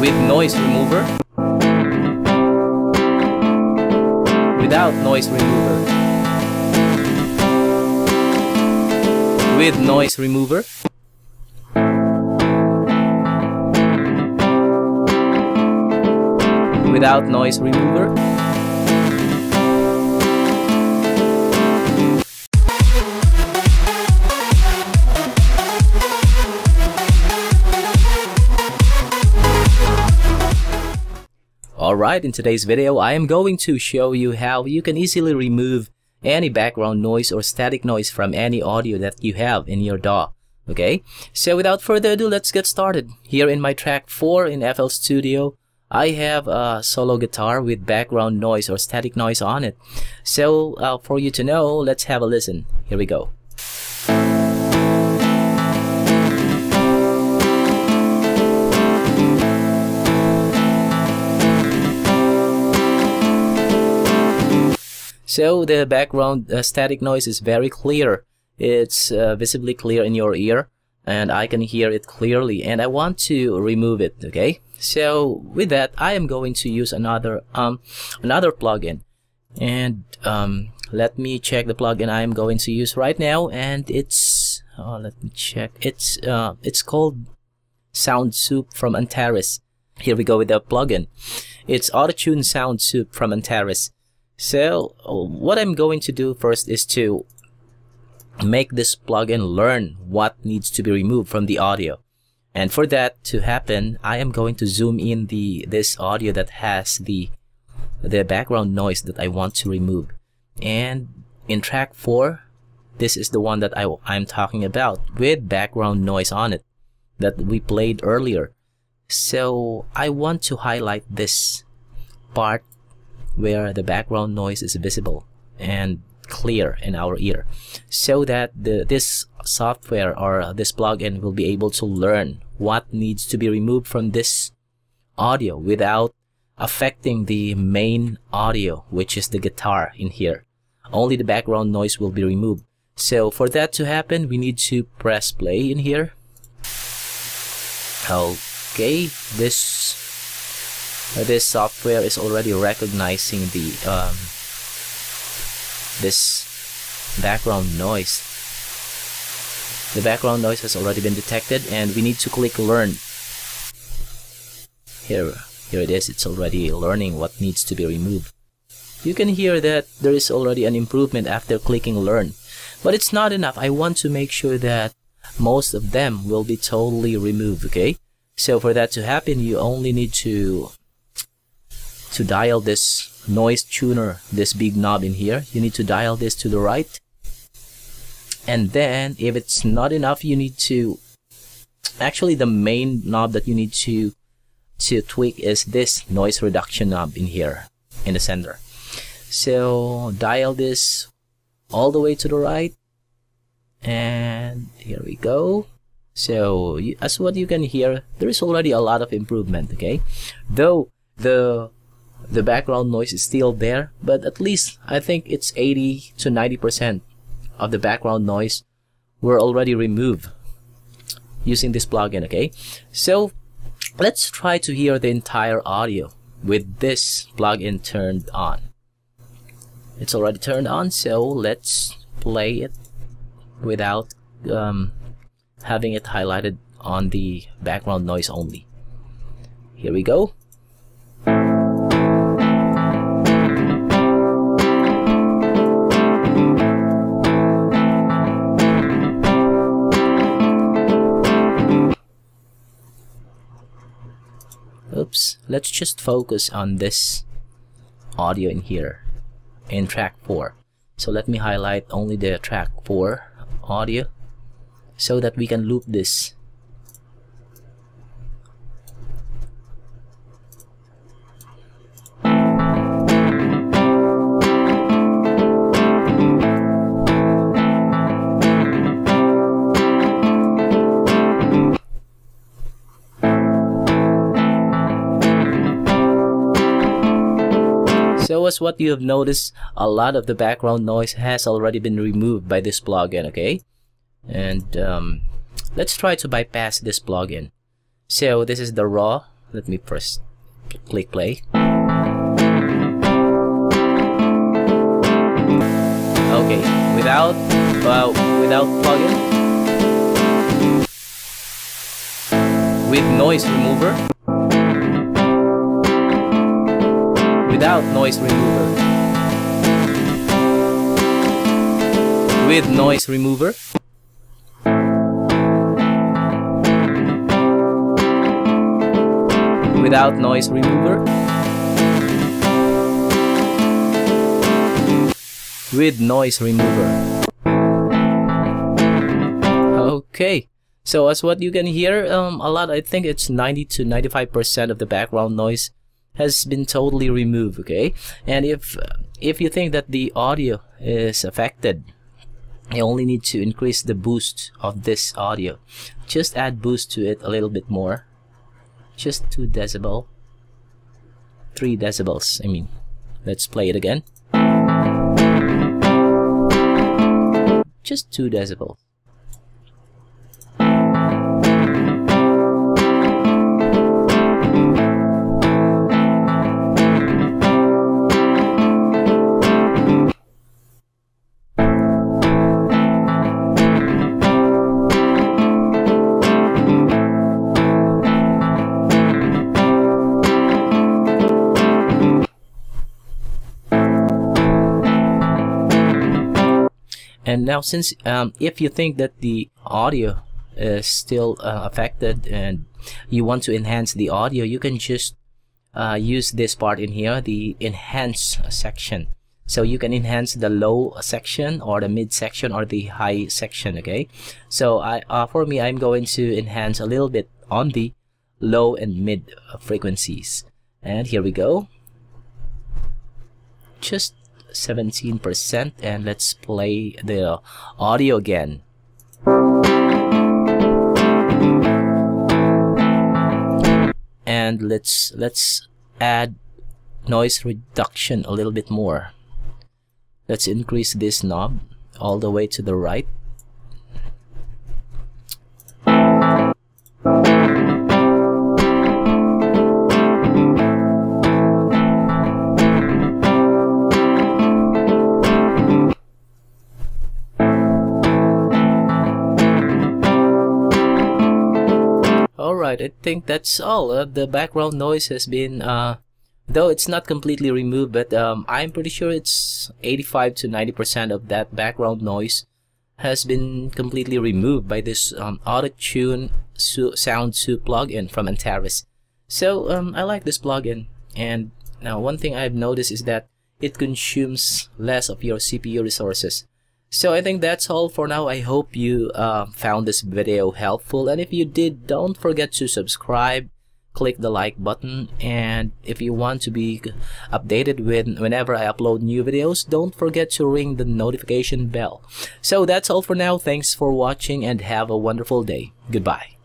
with noise remover, without noise remover, with noise remover, without noise remover, Alright, in today's video, I am going to show you how you can easily remove any background noise or static noise from any audio that you have in your DAW. Okay, so without further ado, let's get started. Here in my track 4 in FL Studio, I have a solo guitar with background noise or static noise on it. So uh, for you to know, let's have a listen. Here we go. So the background uh, static noise is very clear. It's uh, visibly clear in your ear and I can hear it clearly and I want to remove it, okay? So with that, I am going to use another um another plugin. And um let me check the plugin I am going to use right now and it's oh, let me check. It's uh it's called SoundSoap from Antares. Here we go with the plugin. It's Autotune SoundSoap from Antares. So what I'm going to do first is to make this plugin learn what needs to be removed from the audio. And for that to happen, I am going to zoom in the this audio that has the the background noise that I want to remove. And in track 4, this is the one that I, I'm talking about with background noise on it that we played earlier. So I want to highlight this part where the background noise is visible and clear in our ear so that the, this software or uh, this plugin will be able to learn what needs to be removed from this audio without affecting the main audio which is the guitar in here. Only the background noise will be removed. So for that to happen we need to press play in here. Okay this this software is already recognizing the um, this background noise. The background noise has already been detected and we need to click learn. Here here it is. It's already learning what needs to be removed. You can hear that there is already an improvement after clicking learn but it's not enough. I want to make sure that most of them will be totally removed okay? So for that to happen you only need to to dial this noise tuner, this big knob in here, you need to dial this to the right. And then if it's not enough, you need to, actually the main knob that you need to, to tweak is this noise reduction knob in here, in the center. So dial this all the way to the right. And here we go. So as what you can hear, there is already a lot of improvement, okay? Though the the background noise is still there but at least I think it's 80 to 90% of the background noise were already removed using this plugin okay? So let's try to hear the entire audio with this plugin turned on. It's already turned on so let's play it without um, having it highlighted on the background noise only. Here we go let's just focus on this audio in here in track 4 so let me highlight only the track 4 audio so that we can loop this As what you have noticed, a lot of the background noise has already been removed by this plugin, okay? And um, let's try to bypass this plugin. So this is the raw let me press click play okay without uh, without plugin with noise remover without noise remover. With noise remover. Without noise remover. With noise remover. Okay. So as what you can hear um, a lot I think it's 90 to 95 percent of the background noise has been totally removed okay? And if if you think that the audio is affected you only need to increase the boost of this audio. Just add boost to it a little bit more. Just 2 decibel. 3 decibels I mean. Let's play it again. Just 2 decibels and now since um, if you think that the audio is still uh, affected and you want to enhance the audio you can just uh, use this part in here the enhance section. So you can enhance the low section or the mid section or the high section okay? So I uh, for me I'm going to enhance a little bit on the low and mid frequencies. And here we go. Just 17% and let's play the audio again. And let's let's add noise reduction a little bit more. Let's increase this knob all the way to the right I think that's all. Uh, the background noise has been, uh, though it's not completely removed, but um, I'm pretty sure it's 85 to 90% of that background noise has been completely removed by this um, Auto-Tune SoundSoap plugin from Antares. So um, I like this plugin, and now one thing I've noticed is that it consumes less of your CPU resources. So I think that's all for now. I hope you uh, found this video helpful and if you did, don't forget to subscribe, click the like button and if you want to be updated with whenever I upload new videos, don't forget to ring the notification bell. So that's all for now. Thanks for watching and have a wonderful day. Goodbye.